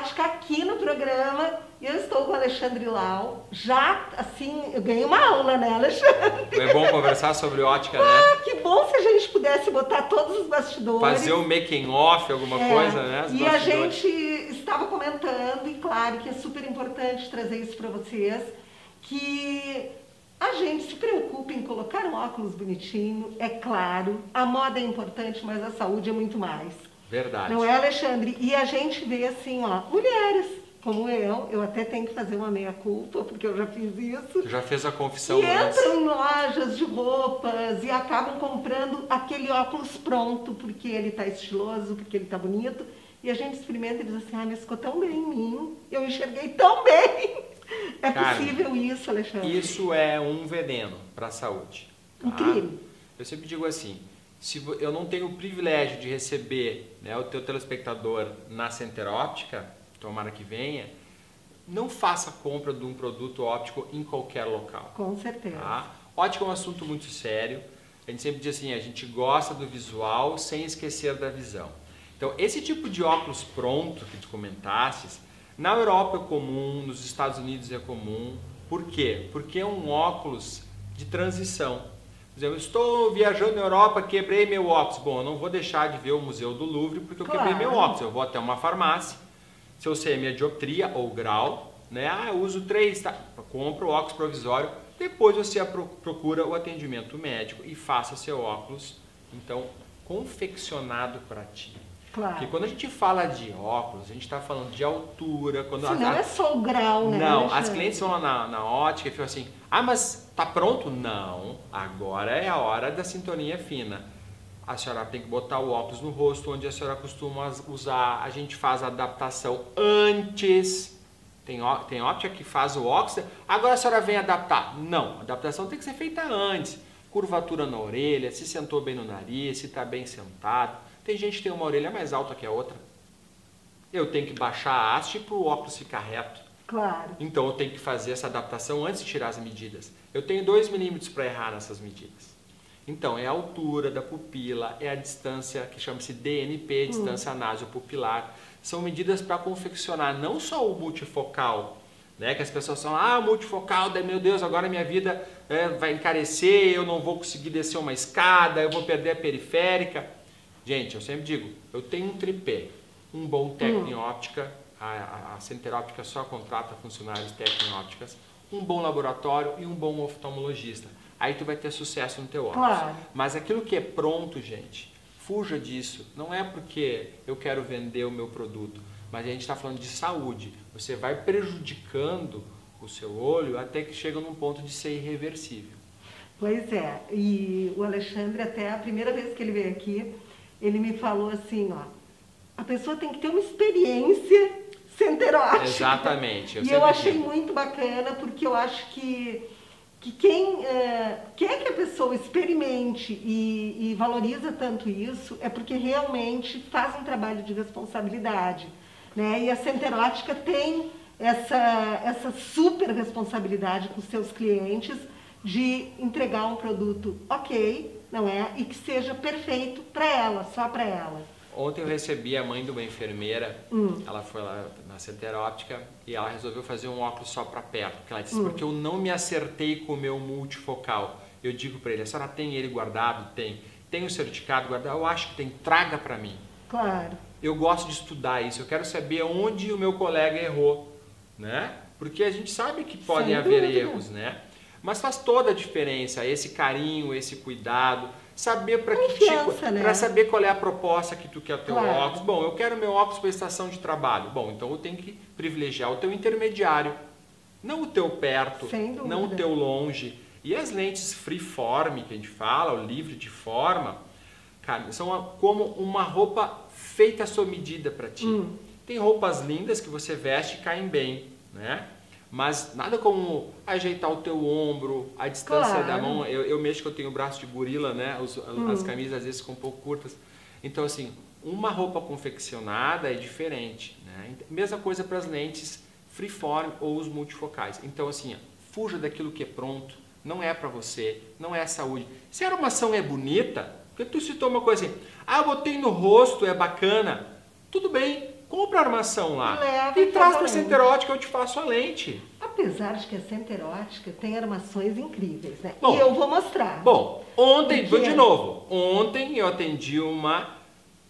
ótica aqui no programa. E eu estou com o Alexandre Lau. Já, assim, eu ganhei uma aula, né, Alexandre? É bom conversar sobre ótica, né? Ah, que bom se a gente pudesse botar todos os bastidores. Fazer um making off, alguma É, coisa, né? Os E a bastidores. gente estava comentando, e claro que é super importante trazer isso para vocês, que a gente se preocupa em colocar um óculos bonitinho, é claro, a moda é importante, mas a saúde é muito mais. Verdade. Não é, Alexandre? E a gente vê assim, ó, mulheres como eu, eu até tenho que fazer uma meia-culpa, porque eu já fiz isso. Já fez a confissão E antes. entram em lojas de roupas e acabam comprando aquele óculos pronto, porque ele tá estiloso, porque ele tá bonito. E a gente experimenta e diz assim, ah, mas ficou tão bem em mim, eu enxerguei tão bem. É Cara, possível isso, Alexandre? Isso é um veneno para a saúde. tá? Um crime. Eu sempre digo assim, se eu não tenho o privilégio de receber né, o teu telespectador na Center Óptica, tomara que venha, não faça compra de um produto óptico em qualquer local. Com certeza. Tá? Ótica é um assunto muito sério. A gente sempre diz assim, a gente gosta do visual sem esquecer da visão. Então, esse tipo de óculos pronto que tu comentasses, na Europa é comum, nos Estados Unidos é comum. Por quê? Porque é um óculos de transição. Por exemplo, estou viajando na Europa, quebrei meu óculos. Bom, eu não vou deixar de ver o Museu do Louvre porque eu quebrei meu Claro. óculos. Eu vou até uma farmácia, se eu sei a minha dioptria ou grau, né? Ah, eu uso três, tá? Compro o óculos provisório, depois você procura o atendimento médico e faça seu óculos, então, confeccionado para ti. Claro. Porque quando a gente fala de óculos, a gente está falando de altura, quando Se a- não a- é só o grau, né? não, as clientes vão lá na, na ótica e ficam assim, ah, mas tá pronto? Não, agora é a hora da sintonia fina. A senhora tem que botar o óculos no rosto, onde a senhora costuma usar, a gente faz a adaptação antes. Tem, ó- tem óptica que faz o óculos, agora a senhora vem adaptar. Não, a adaptação tem que ser feita antes. Curvatura na orelha, se sentou bem no nariz, se está bem sentado. Tem gente que tem uma orelha mais alta que a outra. Eu tenho que baixar a haste para o óculos ficar reto. Claro. Então eu tenho que fazer essa adaptação antes de tirar as medidas. Eu tenho 2 milímetros para errar nessas medidas. Então é a altura da pupila, é a distância que chama-se DNP, distância nasopupilar. São medidas para confeccionar não só o multifocal, né? Que as pessoas falam, ah, multifocal, meu Deus, agora minha vida é, vai encarecer, eu não vou conseguir descer uma escada, eu vou perder a periférica. Gente, eu sempre digo, eu tenho um tripé, um bom técnico em óptica, a, a, a Center Óptica só contrata funcionários técnicos em ópticas, um bom laboratório e um bom oftalmologista. Aí tu vai ter sucesso no teu óculos. Claro. Mas aquilo que é pronto, gente, fuja disso. Não é porque eu quero vender o meu produto, mas a gente está falando de saúde. Você vai prejudicando o seu olho até que chega num ponto de ser irreversível. Pois é, e o Alexandre, até a primeira vez que ele veio aqui, ele me falou assim, ó, a pessoa tem que ter uma experiência centerótica. Exatamente. e eu achei digo. muito bacana, porque eu acho que, que quem é, quer que a pessoa experimente e, e valoriza tanto isso, é porque realmente faz um trabalho de responsabilidade. Né? E a Centerótica tem essa, essa super responsabilidade com seus clientes de entregar um produto ok, não é? E que seja perfeito para ela, só para ela. Ontem eu recebi a mãe de uma enfermeira, Hum. ela foi lá na Center Óptica e ela resolveu fazer um óculos só para perto. Porque ela disse, Hum. porque eu não me acertei com o meu multifocal. Eu digo para ele, a senhora tem ele guardado? Tem. Tem o certificado guardado? Eu acho que tem. Traga para mim. Claro. Eu gosto de estudar isso. Eu quero saber onde o meu colega errou, né? Porque a gente sabe que podem Sem haver dúvida. erros, né? Mas faz toda a diferença esse carinho, esse cuidado, saber para que tipo, né? para saber qual é a proposta que tu quer o teu Claro. óculos. Bom, eu quero meu óculos para estação de trabalho. Bom, então eu tenho que privilegiar o teu intermediário, não o teu perto, não o teu longe. E as lentes freeform que a gente fala, o livre de forma, cara, são como uma roupa feita à sua medida para ti. Hum. Tem roupas lindas que você veste e caem bem, né? Mas nada como ajeitar o teu ombro, a distância Claro. da mão. Eu, eu mexo que eu tenho o braço de gorila, né? Os- Hum. As camisas às vezes ficam um pouco curtas. Então, assim, uma roupa confeccionada é diferente, né? Mesma coisa para as lentes freeform ou os multifocais. Então, assim, fuja daquilo que é pronto, não é para você, não é saúde. Se a armação é bonita, porque tu citou uma coisa assim, ah, botei no rosto, é bacana, tudo bem, Compra a armação lá. Leva e traz a para lente. Center Ótica, eu te faço a lente. Apesar de que a Center Ótica tem armações incríveis, né? Bom, e eu vou mostrar. Bom, ontem, Por vou quê? de novo. Ontem eu atendi uma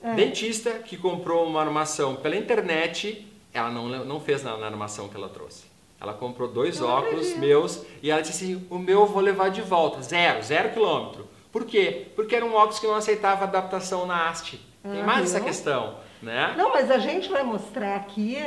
É. dentista que comprou uma armação pela internet. Ela não, não fez na, na armação que ela trouxe. Ela comprou dois Eu óculos meus e ela disse assim: o meu eu vou levar de volta, zero, zero quilômetro. Por quê? Porque era um óculos que não aceitava adaptação na haste. Tem Ah, mais essa questão, né? Não, mas a gente vai mostrar aqui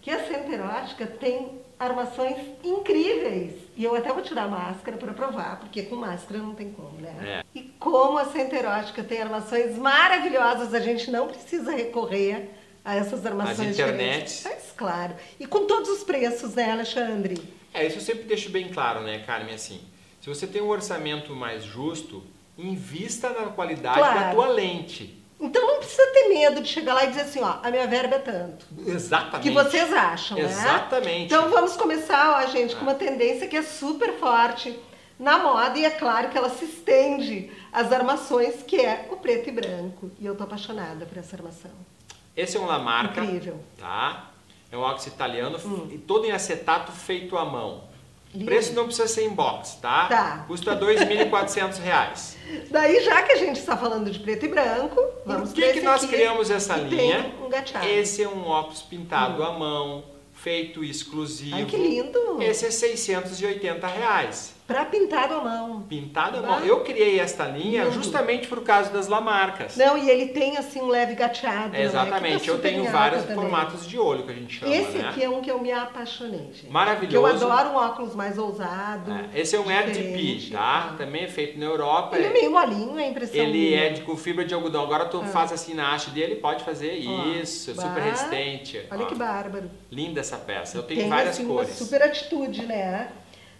que a Center Ótica tem armações incríveis. E eu até vou tirar a máscara para provar, porque com máscara não tem como, né? É. E como a Center Ótica tem armações maravilhosas, a gente não precisa recorrer a essas armações As diferentes. Mas claro. E com todos os preços, né, Alexandre? É, isso eu sempre deixo bem claro, né, Carmen? Assim, se você tem um orçamento mais justo, invista na qualidade da Claro. tua lente. Então não precisa ter medo de chegar lá e dizer assim, ó, a minha verba é tanto. Exatamente. que vocês acham, né? Exatamente. Então vamos começar, ó, gente, com uma tendência que é super forte na moda e é claro que ela se estende às armações, que é o preto e branco. E eu tô apaixonada por essa armação. Esse é um Lamarca, Incrível. Hum. tá? É um óxido italiano, e todo em acetato feito à mão. O Lindo. preço não precisa ser em box, tá? Tá. Custa 2.400 reais. Daí, já que a gente está falando de preto e branco, vamos Por que, que nós criamos essa linha? Um gateado. Esse é um óculos pintado à mão, feito exclusivo. Ai, que lindo! Esse é 680 reais. Pra pintado à mão. Pintado à Ah. mão. Eu criei esta linha Lindo. justamente por causa das Lamarcas. Não, e ele tem assim um leve gateado. É, né, exatamente. que tá Eu tenho vários também. formatos de olho que a gente chama, Esse né? aqui é um que eu me apaixonei, gente. Maravilhoso. Eu adoro um óculos mais ousado. É, Esse é um diferente. tá? Ah. Também é feito na Europa. Ele é meio molinho, é a impressão Ele minha. é de, com fibra de algodão. Agora tu faz assim na haste dele, pode fazer Ó, isso. É super resistente. Olha Ó, que bárbaro. Linda essa peça. Eu tenho Tem várias assim, cores. uma super atitude, né?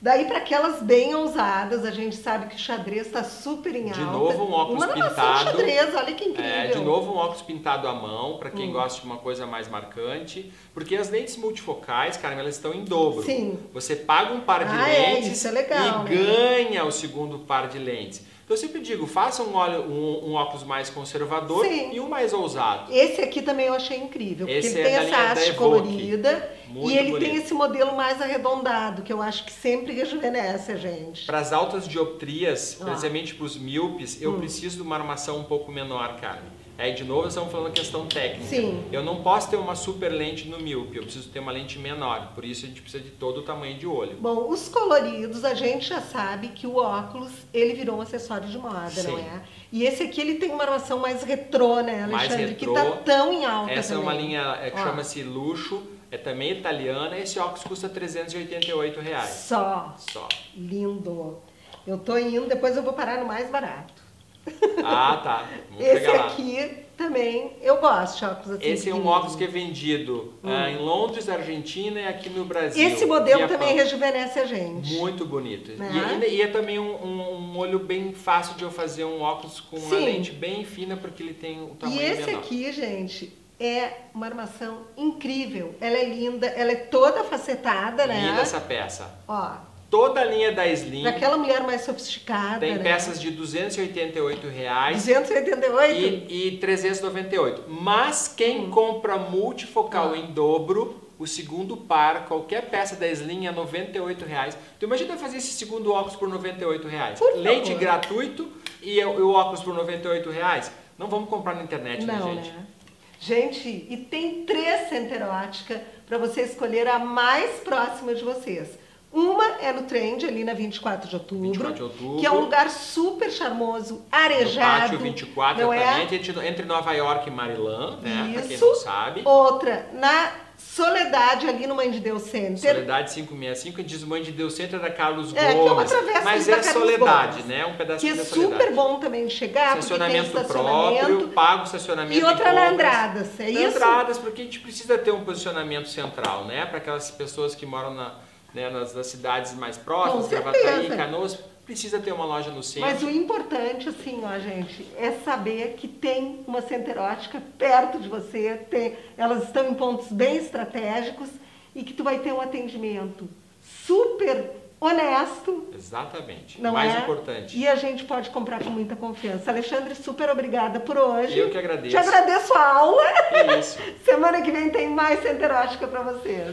Daí, para aquelas bem ousadas, a gente sabe que o xadrez está super em De alta. novo, um óculos uma pintado. xadrez, olha que incrível. É, de novo um óculos pintado à mão, para Hum. quem gosta de uma coisa mais marcante, porque as lentes multifocais, cara, elas estão em dobro. Sim. Você paga um par de Ah, é, lentes isso é legal, e né? ganha o segundo par de lentes. Então eu sempre digo, faça um, óleo- um- um óculos mais conservador Sim. e um mais ousado. Esse aqui também eu achei incrível, porque Esse ele é tem essa haste colorida Muito e ele bonito. tem esse modelo mais arredondado, que eu acho que sempre rejuvenesce a gente. Para as altas dioptrias, Ó. precisamente para os míopes, eu Hum. preciso de uma armação um pouco menor, Carmen. Aí, de novo, estamos falando questão técnica. Sim. Eu não posso ter uma super lente no míope, eu preciso ter uma lente menor. Por isso, a gente precisa de todo o tamanho de olho. Bom, os coloridos, a gente já sabe que o óculos, ele virou um acessório de moda, não Sim. é? E esse aqui, ele tem uma armação mais retrô, né, Mais Alexandre? retrô. Que tá tão em alta Essa é uma também. linha é, que chama-se luxo, é também italiana. Esse óculos custa 388 reais. Só. Só. Lindo. Eu tô indo, depois eu vou parar no mais barato. Ah, tá. Vamos Esse aqui também, eu gosto de óculos assim. Esse é um óculos que é vendido ah, em Londres, Argentina e aqui no Brasil. Esse modelo Via também rejuvenesce a gente. Muito bonito. Né? E, e é também um, um- um olho bem fácil de eu fazer um óculos com uma Sim. lente bem fina, porque ele tem o tamanho E esse menor. aqui, gente, é uma armação incrível. Ela é linda, ela é toda facetada, né? Linda essa peça. Ó, Toda a linha da Slim para aquela mulher mais sofisticada, tem né? peças de 288 reais 288? e, e 398. Mas quem Hum. compra multifocal Ah. em dobro, o segundo par, qualquer peça da Slim é 98 reais. Tu imagina fazer esse segundo óculos por 98 reais. Por Leite favor. gratuito e o, óculos por 98 reais. Não vamos comprar na internet, né, Não, gente? né? Gente, e tem três Center Ótica para você escolher a mais próxima de vocês. Uma é no Trend, ali na 24 de outubro, 24 de outubro. que é um lugar super charmoso, No arejado. Pátio 24, não é? exatamente, entre, entre Nova York e Marilã, né? Pra quem Isso. não sabe. Outra, na Soledade, ali no Mãe de Deus Center. Soledade 565, diz Mãe de Deus Centro é da Carlos É, que é uma Gomes. travessa mas ali é da Carlos Soledade, Gomes. né? Um Que pedacinho é da super bom também de chegar, Estacionamento estacionamento. próprio, pago estacionamento E outra na. Andradas, é isso? Andradas, porque a gente precisa ter um posicionamento central, né? Para aquelas pessoas que moram na, né, nas, nas cidades mais próximas, Gravataí. Canoas, precisa ter uma loja no centro. Mas o importante, assim, ó, gente, é saber que tem uma center ótica perto de você, tem, elas estão em pontos bem estratégicos e que tu vai ter um atendimento super honesto. Exatamente. Não Mais é? importante. E a gente pode comprar com muita confiança. Alexandre, super obrigada por hoje. Eu que agradeço. Te agradeço a aula. Isso. Semana que vem tem mais Centerótica para vocês.